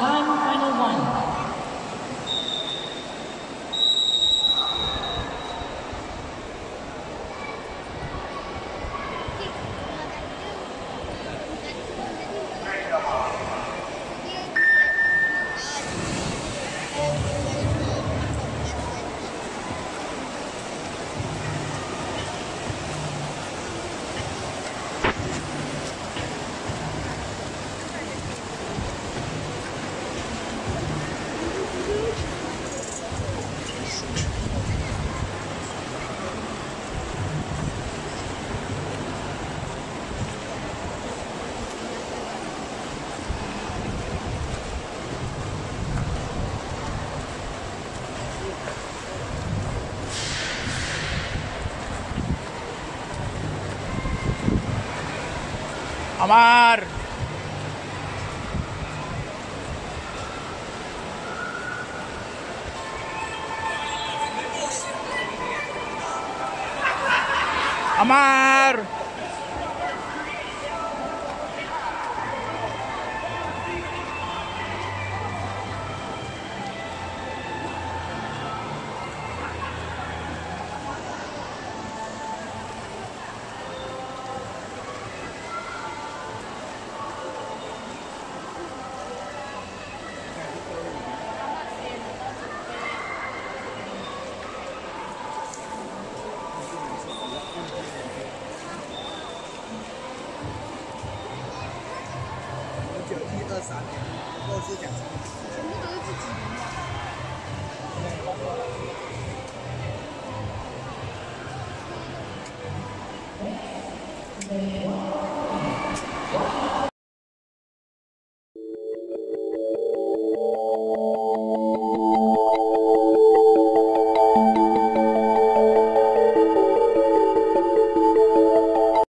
Time final one. Amar. Amar. 三年，都是奖金。全部都是自己的。吧